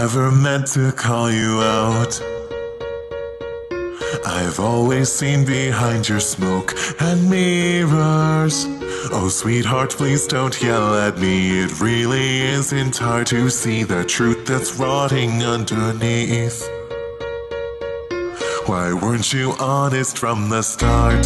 never meant to call you out. I've always seen behind your smoke and mirrors. Oh, sweetheart, please don't yell at me. It really isn't hard to see the truth that's rotting underneath. Why weren't you honest from the start?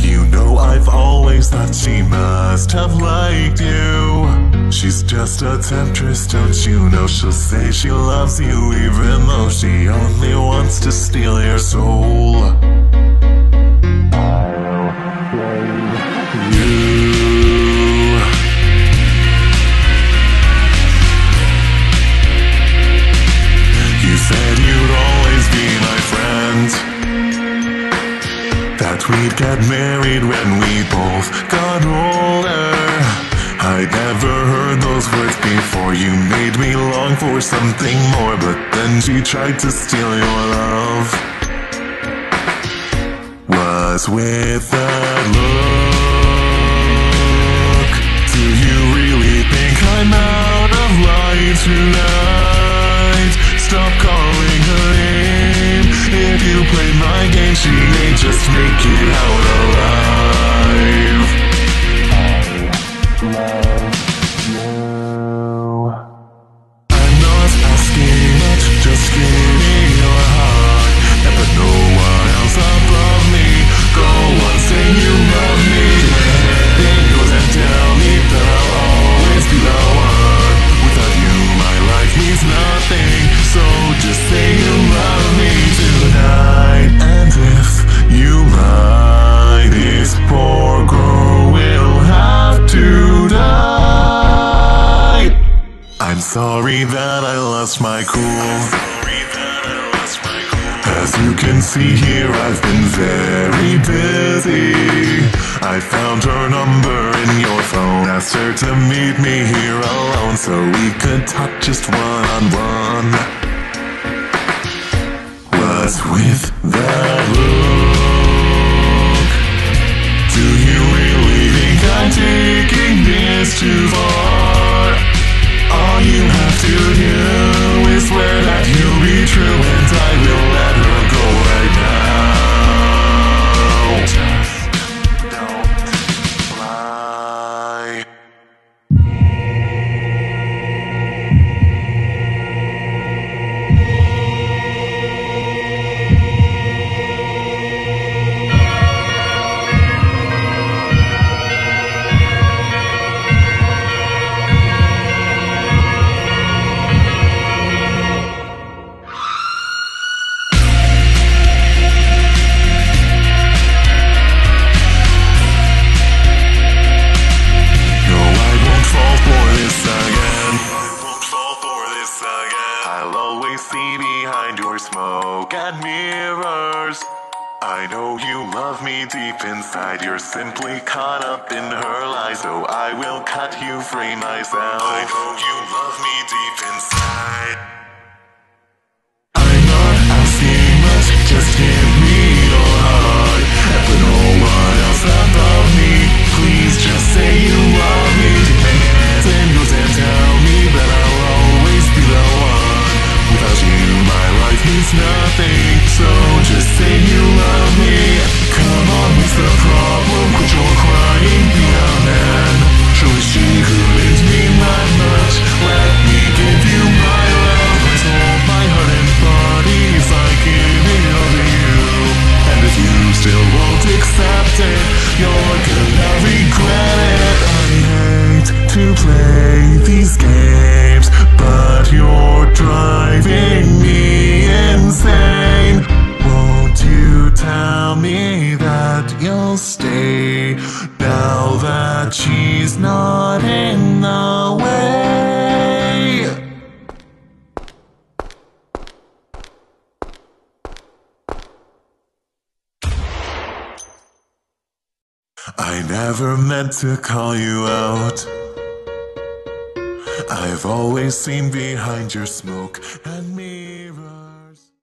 You know I've always thought she must have liked you. She's just a temptress, don't you know? She'll say she loves you even though she only wants to steal your soul. You. You said you'd always be my friend. That we'd get married when we both got older. I'd never heard those words before. You made me long for something more, but then she tried to steal your love. Was with that look. Do you really think I'm out of line tonight? I'm sorry that I lost my cool. As you can see here, I've been very busy. I found her number in your phone, asked her to meet me here alone so we could talk just one on one. What's with that to See behind your smoke and mirrors. I know you love me deep inside. You're simply caught up in her lies, so I will cut you free myself. I know you love me deep inside. Play these games, but you're driving me insane. Won't you tell me that you'll stay now that she's not in the way? I never meant to call you out. I've always seen behind your smoke and mirror.